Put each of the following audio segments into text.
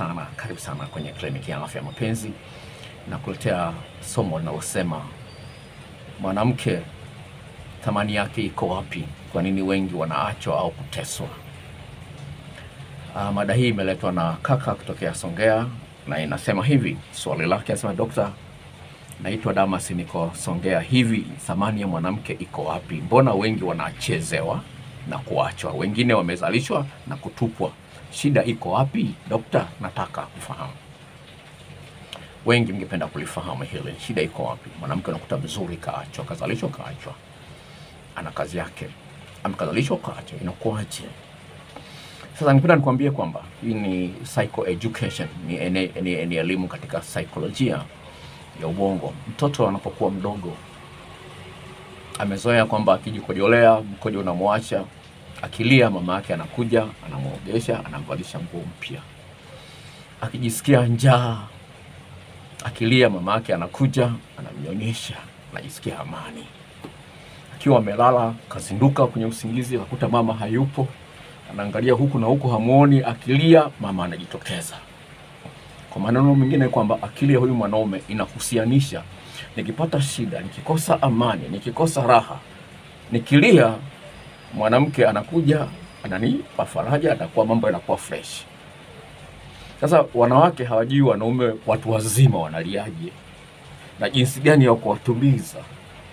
sana, karibu sana kwenye kliniki ya afya ya mapenzi na kuletea somo linalosema mwanamke thamani yake iko wapi? Kwa nini wengi wanaachwa au kuteswa? Uh, mada hii imeletwa na kaka kutokea Songea na inasema hivi, swali lake anasema, Dokta, naitwa Damas, niko Songea. Hivi thamani ya mwanamke iko wapi? Mbona wengi wanachezewa na kuachwa, wengine wamezalishwa na kutupwa? Shida iko wapi dokta? Nataka kufahamu. Wengi mngependa kulifahamu hili, shida iko wapi? Mwanamke unakuta vizuri, kaachwa, kazalishwa, kaachwa, ana kazi yake, amekazalishwa, kaachwa, inakuwaje? Sasa nipenda nikwambie kwamba hii ni psycho education, ni ni ni elimu katika saikolojia ya ubongo. Mtoto anapokuwa mdogo amezoea kwamba akijikojolea mkojo unamwacha, akilia mama yake anakuja anamwogesha, anamvalisha nguo mpya. Akijisikia njaa, akilia mama yake anakuja anamnyonyesha, anajisikia amani. Akiwa amelala kazinduka kwenye usingizi, akakuta mama hayupo, anaangalia huku na huku, hamuoni, akilia mama anajitokeza. Kwa maneno mengine kwamba akili ya huyu mwanaume inahusianisha, nikipata shida, nikikosa amani, nikikosa raha, nikilia, mwanamke anakuja ananipa faraja, atakuwa mambo yanakuwa fresh. Sasa wanawake hawajui wanaume watu wazima wanaliaje na jinsi gani ya kuwatuliza.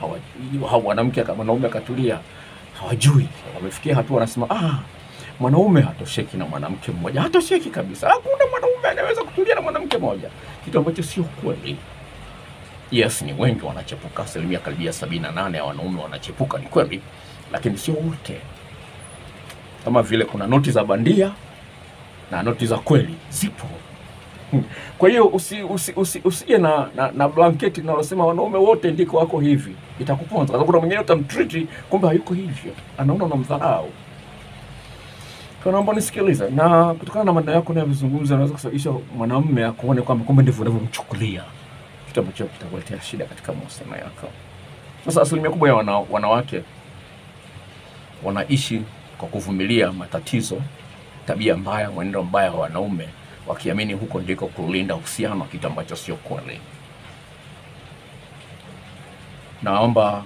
Hawajui hao mwanamke kama mwanaume akatulia, hawajui. Wamefikia hatua wanasema ah, mwanaume hatosheki na mwanamke mmoja, hatosheki kabisa. Hakuna mwanaume anaweza kutulia na mwanamke mmoja, kitu ambacho sio kweli. Yes, ni wengi wanachepuka, asilimia karibia sabini na nane ya wanaume wanachepuka, ni kweli, lakini sio wote. Kama vile kuna noti za bandia na noti za kweli zipo. Kwa hiyo usije usi, usi, usi, usi, na, na, na blanketi linalosema wanaume wote ndiko wako hivi, itakuponza. Kwa kuna mwingine utamtriti, kumbe hayuko hivyo, anaona unamdharau. Kwa naomba nisikilize, na kutokana na mada yako unayozungumza, naweza kusababisha mwanamume akuone kwamba kumbe ndivyo unavyomchukulia, kitu ambacho kitakuletea shida katika mahusiano yako. Sasa asilimia kubwa ya wana, wanawake wanaishi kwa kuvumilia matatizo, tabia mbaya, mwenendo mbaya wa wanaume, wakiamini huko ndiko kulinda uhusiano, kitu ambacho sio kweli. Naomba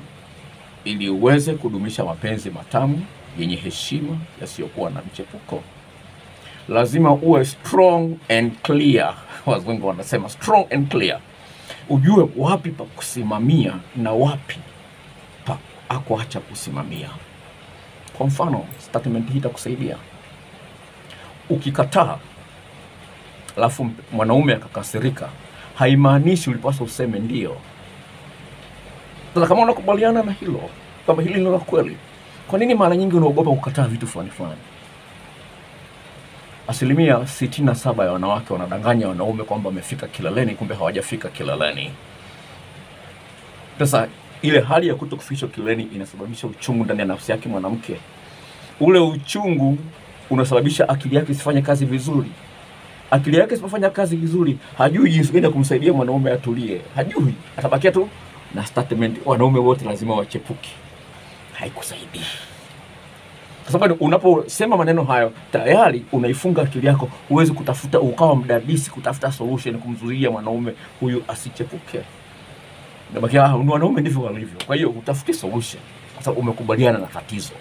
ili uweze kudumisha mapenzi matamu yenye heshima yasiyokuwa na mchepuko, lazima uwe strong and clear. Wazungu wanasema strong and clear, ujue wapi pa kusimamia na wapi pa akuacha kusimamia. Kwa mfano, statement hii itakusaidia. Ukikataa alafu mwanaume akakasirika, haimaanishi ulipaswa useme ndio. Sasa kama unakubaliana na hilo kwamba hili ni la kweli, kwa nini mara nyingi unaogopa kukataa vitu fulani fulani? Asilimia sitini na saba ya wanawake wanadanganya wanaume kwamba wamefika kileleni, kumbe hawajafika kileleni. Sasa ile hali ya kuto kufikishwa kileleni inasababisha uchungu ndani ya nafsi yake mwanamke. Ule uchungu unasababisha akili yake isifanye kazi vizuri. Akili yake isipofanya kazi vizuri, hajui jinsi gani ya kumsaidia mwanaume atulie, hajui, atabakia tu na statement, wanaume wote lazima wachepuke. Haikusaidii kwa sababu unaposema maneno hayo tayari unaifunga akili yako, huwezi kutafuta ukawa mdadisi kutafuta solution kumzuia mwanaume huyu asichepuke. Nabakia ah, wanaume ndivyo walivyo, kwa hiyo utafuti solution kwa sababu umekubaliana na tatizo.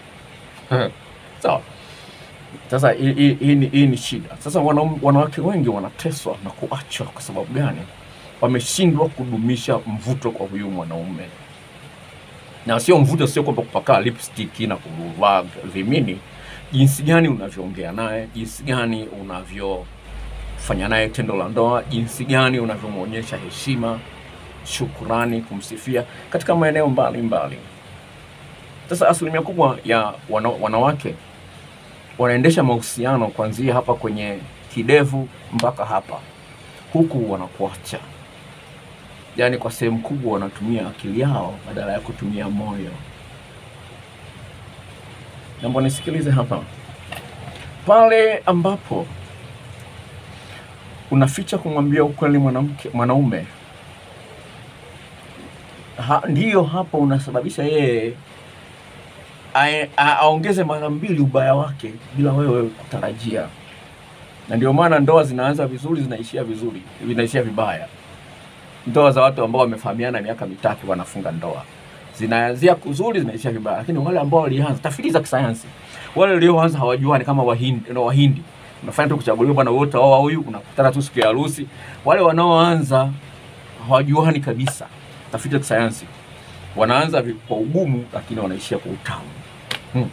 Sawa. Sasa hii ni- shida. Sasa wanawake wengi wanateswa na kuachwa kwa sababu gani? Wameshindwa kudumisha mvuto kwa huyu mwanaume na sio mvuto, sio kwamba kupaka lipstick na kuvaa vimini. Jinsi gani unavyoongea naye, jinsi gani unavyofanya naye tendo la ndoa, jinsi gani unavyomwonyesha heshima, shukurani, kumsifia katika maeneo mbalimbali. Sasa asilimia kubwa ya wana, wanawake wanaendesha mahusiano kuanzia hapa kwenye kidevu mpaka hapa, huku wanakuacha yaani kwa sehemu kubwa wanatumia akili yao badala ya kutumia moyo. Naomba nisikilize hapa, pale ambapo unaficha kumwambia ukweli mwanamke mwanaume, ha, ndiyo hapo unasababisha yeye aongeze mara mbili ubaya wake bila wewe kutarajia. na ndio maana ndoa zinaanza vizuri zinaishia vizuri, zinaishia vibaya. Ndoa za watu ambao wamefahamiana miaka mitatu wanafunga ndoa zinaanzia kuzuri, zinaishia vibaya. Lakini wale ambao walianza, tafiti za kisayansi, wale walioanza hawajuani kama Wahindi na Wahindi, unafanya tu kuchaguliwa, bwana wote wao huyu, unakutana tu siku ya harusi. Wale wanaoanza hawajuani kabisa, tafiti za kisayansi, wanaanza kwa ugumu, lakini wanaishia kwa utamu. Hmm.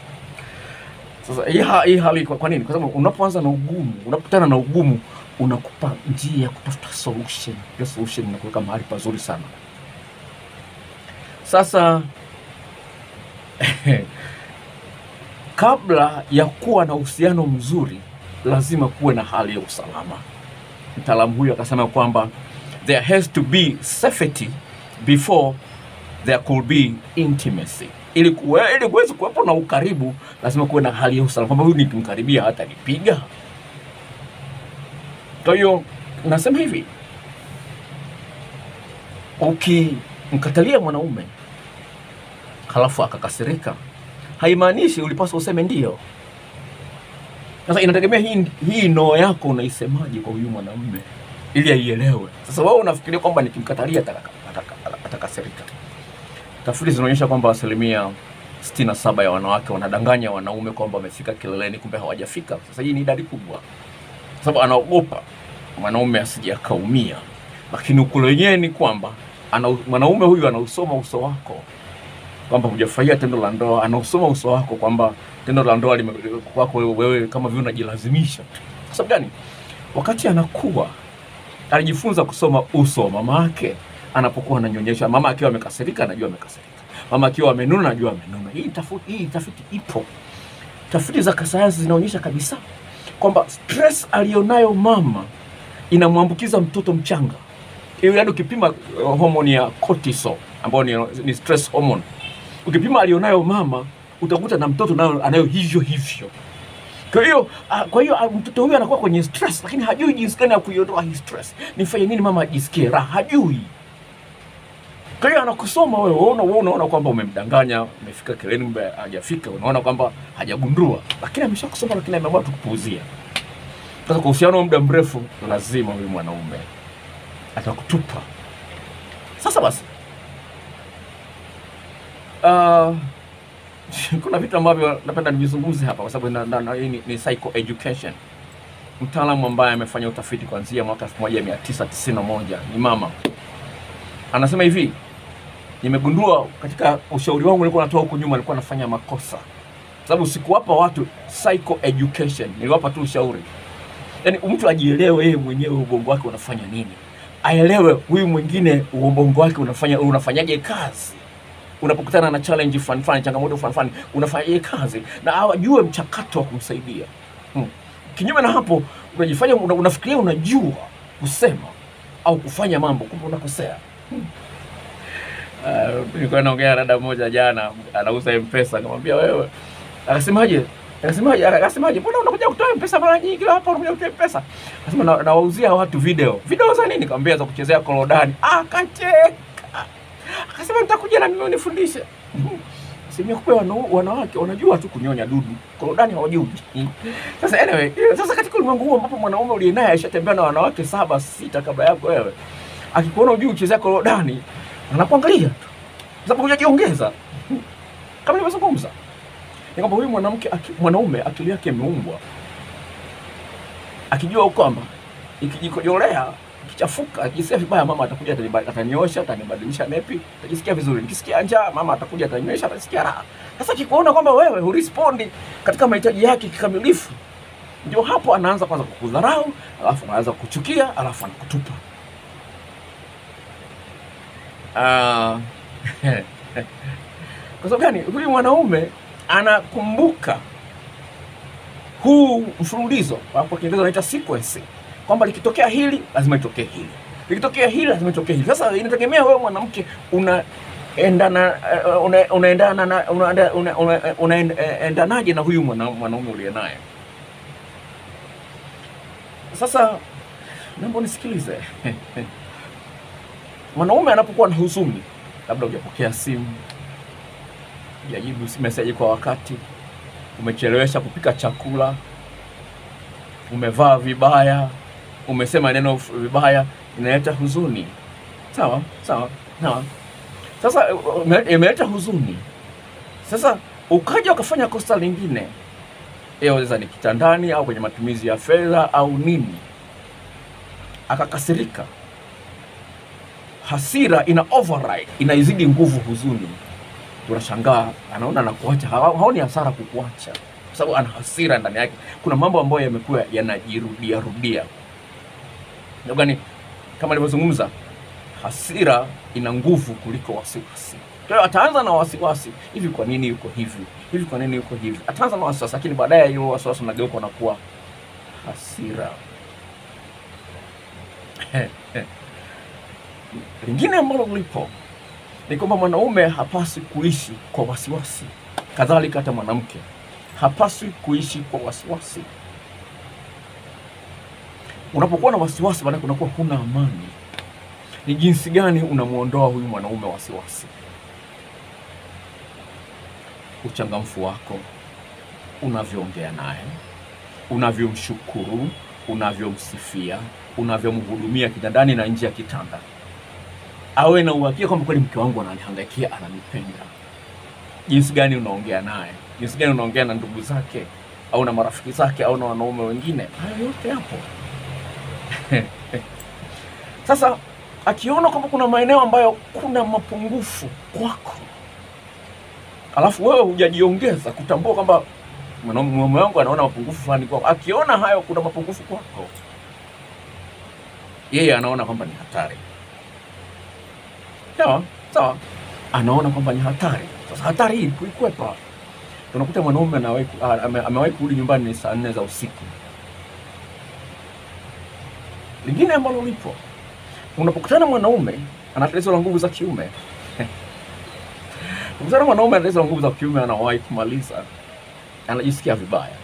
Sasa hii ha- hii hali kwa, kwa nini? Kwa sababu unapoanza na ugumu, unapokutana na ugumu unakupa njia ya kutafuta solution. Hiyo solution inakuweka mahali pazuri sana. Sasa kabla ya kuwa na uhusiano mzuri, lazima kuwe na hali ya usalama. Mtaalamu huyu akasema kwamba there has to be safety before there could be intimacy. Ili kuwe, ili kuweze kuwepo na ukaribu, lazima kuwe na hali ya usalama, kwamba huyu nikimkaribia hata nipiga. Kwa hiyo nasema hivi, ukimkatalia mwanaume halafu akakasirika, haimaanishi ulipaswa useme ndio. Sasa inategemea hii, hii noo yako unaisemaje kwa huyu mwanaume ili aielewe. Sasa wewe unafikiria kwamba nikimkatalia ataka- ataka- atakasirika. Tafiti zinaonyesha kwamba asilimia 67 ya wanawake wanadanganya wanaume kwamba wamefika kileleni, kumbe hawajafika. Sasa hii ni idadi kubwa, kwa sababu anaogopa mwanaume asije akaumia, lakini ukule wenyewe ni kwamba ana, mwanaume huyu anausoma uso wako kwamba hujafurahia tendo la ndoa, anausoma uso wako kwamba tendo la ndoa kwako wewe kama vile unajilazimisha. Kwa sababu gani? Wakati anakuwa alijifunza kusoma uso wa mama yake anapokuwa ananyonyesha. Mama akiwa amekasirika, anajua amekasirika. Mama akiwa amenuna, anajua amenuna. Hii tafiti, hii tafiti ipo. Tafiti za kisayansi zinaonyesha kabisa kwamba stress aliyonayo mama inamwambukiza mtoto mchanga. Hiyo yaani ukipima uh, homoni ya cortisol ambayo ni, ni stress hormone, ukipima alionayo mama utakuta na mtoto nayo anayo hivyo hivyo. Kwa hiyo ah, kwa hiyo ah, mtoto huyu anakuwa kwenye stress, lakini hajui jinsi gani ya kuiondoa hii stress. Nifanye nini mama ajisikie raha? Hajui. Kwa hiyo anakusoma wewe, wewe una- wewe unaona kwamba umemdanganya, umefika kileni, kumbe hajafika. Unaona kwamba hajagundua, lakini ameshakusoma, lakini ameamua tukupuuzia. Sasa kwa uhusiano wa muda mrefu, lazima huyu mwanaume atakutupa. Sasa basi, uh, kuna vitu ambavyo napenda nivizungumze hapa kwa sababu hii ni, ni psycho education. Mtaalamu ambaye amefanya utafiti kuanzia mwaka 1991 ni mama, anasema hivi, nimegundua katika ushauri wangu nilikuwa natoa huko nyuma, nilikuwa nafanya makosa, sababu sikuwapa watu psycho education, niliwapa tu ushauri Yani mtu ajielewe yeye mwenyewe ubongo wake unafanya nini, aelewe huyu mwingine ubongo wake unafanya unafanyaje kazi unapokutana na challenge fulani fulani, changamoto fulani fulani, unafanyaje kazi, na awajue mchakato wa kumsaidia. Hmm. Kinyume na hapo, unajifanya unafikiria unajua kusema au kufanya mambo, kumbe unakosea. Hmm. Uh, nilikuwa naongea na dada mmoja jana, anauza M-Pesa, akamwambia wewe, akasemaje Akasemaje? Akasemaje? Mbona unakuja kutoa pesa mara nyingi kila hapa unakuja kutoa pesa? Akasema na, nawauzia watu video. Video za nini? Nikamwambia za kuchezea korodani. Akacheka. Akasema nitakuja na mimi unifundishe. Asilimia kubwa wana- wanawake wanajua tu kunyonya dudu, korodani hawajui. Sasa anyway, sasa katika ulimwengu huu ambapo mwanaume uliye naye ashatembea na wanawake saba sita kabla yako wewe, akikuona ujui uchezea korodani, anakuangalia tu, sababu hujajiongeza. Kama nilivyozungumza. Ni kwamba huyu mwanamke aki, mwanaume akili yake imeumbwa. Akijua kwamba ikijikojolea kichafuka ikisikia vibaya mama atakuja atanyosha, atanibadilisha nepi atajisikia vizuri. Nikisikia njaa mama atakuja atanyosha, atasikia raha. Sasa kikuona kwamba wewe hurespondi katika mahitaji yake kikamilifu ndio hapo anaanza kwanza kukudharau alafu anaanza kuchukia alafu anakutupa Ah, kwa sababu gani huyu mwanaume anakumbuka huu mfululizo kwa Kiingereza wanaita sequence, kwamba likitokea hili lazima litokee hili, likitokea hili lazima litokee hili. Sasa inategemea wewe mwanamke eh, una- unaendana na unaenda- una- una- unaendanaje na huyu mwanaume uliye naye. Sasa naomba unisikilize. Mwanaume anapokuwa na huzuni, labda hujapokea simu, hujajibu meseji kwa wakati, umechelewesha kupika chakula, umevaa vibaya, umesema neno vibaya, inaleta huzuni. Sawa sawa sawa. Sasa imeleta huzuni. Sasa ukaja ukafanya kosa lingine, yaweza ni kitandani au kwenye matumizi ya fedha au nini, akakasirika. Hasira ina override, inaizidi nguvu huzuni. Tunashangaa anaona anakuacha, ha- haoni hasara kukuacha kwa sababu ana hasira ndani yake. Kuna mambo ambayo yamekuwa yanajirudia rudia. Gani? Kama nilivyozungumza, hasira ina nguvu kuliko wasiwasi. Kwa hiyo ataanza na wasiwasi, hivi kwa nini yuko hivi, hivi kwa nini yuko hivi. Ataanza na wasiwasi, lakini baadaye hiyo wasiwasi unageuka unakuwa hasira. Lingine ambalo lipo ni kwamba mwanaume hapaswi kuishi kwa wasiwasi, kadhalika hata mwanamke hapaswi kuishi kwa wasiwasi. Unapokuwa na wasiwasi, maana unakuwa huna amani. Ni jinsi gani unamwondoa huyu mwanaume wasiwasi? Uchangamfu wako, unavyoongea naye, unavyomshukuru, unavyomsifia, unavyomhudumia kitandani na nje ya kitanda, awe na uhakika kwamba kweli mke wangu ananihangaikia, ananipenda. Jinsi gani unaongea naye, jinsi gani unaongea na ndugu zake au na marafiki zake au na wanaume wengine, hayo yote yapo. Sasa akiona kwamba kuna maeneo ambayo kuna mapungufu kwako, alafu wewe hujajiongeza kutambua kwamba mume wangu anaona mapungufu fulani kwako, akiona hayo kuna mapungufu kwako, yeye anaona kwamba ni hatari. Sawa sawa, anaona kwamba ni hatari. Sasa hatari hii kuikwepa, unakuta mwanaume ah, amewahi kurudi nyumbani ni saa nne za usiku. Lingine ambalo lipo unapokutana mwanaume ana tatizo la nguvu za kiume. Ukutana mwanaume ana tatizo la nguvu za kiume anawahi kumaliza anajisikia vibaya.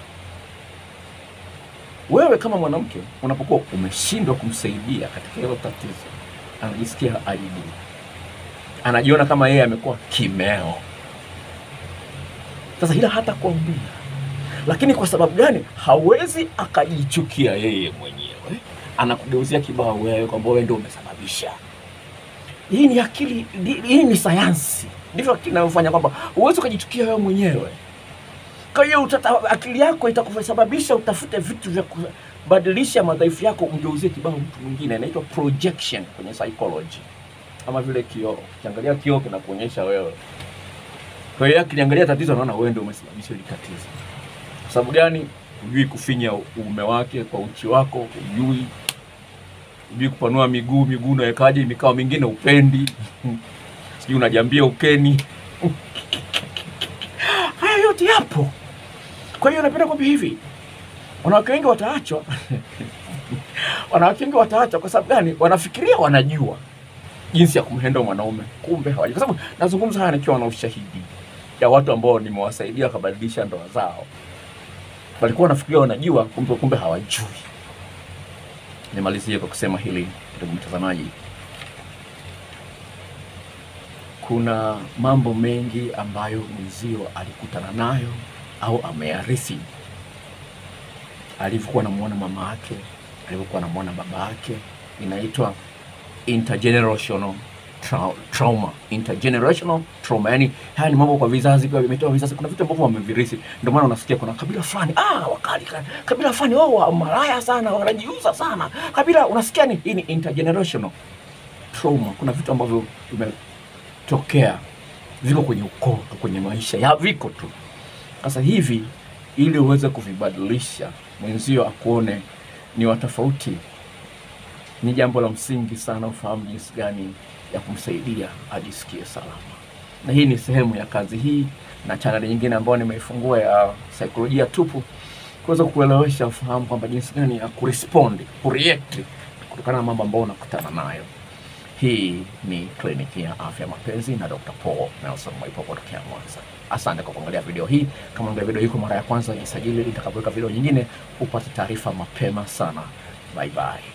Wewe kama mwanamke unapokuwa umeshindwa kumsaidia katika hilo tatizo anajisikia aibu anajiona kama yeye amekuwa kimeo. Sasa hila hata kuambia. Lakini kwa sababu gani? Hawezi akajichukia yeye mwenyewe. Anakugeuzia kibao wewe kwamba wewe ndio umesababisha. Hii ni akili hii ni sayansi. Ndivyo kinayofanya kwamba huwezi ukajichukia wewe mwenyewe. Kwa hiyo akili yako itakusababisha utafute vitu vya kubadilisha madhaifu yako umgeuzie kibao mtu mwingine. Inaitwa projection kwenye psychology kama vile kioo. Ukiangalia kioo kinakuonyesha wewe. Kwa hiyo akiliangalia tatizo anaona wewe ndio umesababisha hili tatizo. Kwa sababu gani? Hujui kufinya uume wake kwa uchi wako hujui. Hujui kupanua miguu miguu unawekaje mikao mingine upendi. Sijui unajiambia ukeni. Haya yote yapo. Kwa hiyo napenda kwa hivi. Wanawake wengi wataachwa. Wanawake wengi wataachwa kwa sababu gani? Wanafikiria wanajua jinsi ya kumhenda mwanaume kumbe hawajui kwa sababu nazungumza haya nikiwa na ushahidi ya watu ambao nimewasaidia wakabadilisha ndoa zao. Walikuwa wanafikiria wanajua kumbe kumbe hawajui. Nimalizie kwa kusema hili ndugu mtazamaji. Kuna mambo mengi ambayo mwenzio alikutana nayo au ameyarithi. Alivyokuwa anamwona mama yake alivyokuwa anamwona baba yake inaitwa intergenerational tra trauma. Intergenerational trauma. Yani haya ni mambo kwa vizazi kwa vimetoa vizazi. Kuna vitu ambavyo wamevirisi, ndio maana unasikia kuna kabila fulani. Ah wakali ka- kabila fulani wao wa malaya sana wanajiuza sana. Kabila unasikia ni hii ni intergenerational trauma. Kuna vitu ambavyo vimetokea. Viko kwenye ukoo tu kwenye maisha. Ya viko tu. Sasa hivi ili uweze kuvibadilisha mwenzio akuone ni wa tofauti ni jambo la msingi sana ufahamu jinsi gani ya kumsaidia ajisikie salama na hii ni sehemu ya kazi hii na chaneli nyingine ambayo nimeifungua ya saikolojia tupu kuweza kuelewesha ufahamu kwamba jinsi gani ya kurespond, kureact kutokana na mambo ambayo unakutana nayo hii ni kliniki ya afya mapenzi na Dr. Paul Nelson Mwaipo kutokea Mwanza. Asante kwa kuangalia video hii. Kama unaangalia video hii kwa mara ya kwanza, jisajili itakapoweka video nyingine upate taarifa mapema sana. Bye bye.